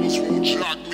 was one chocolate.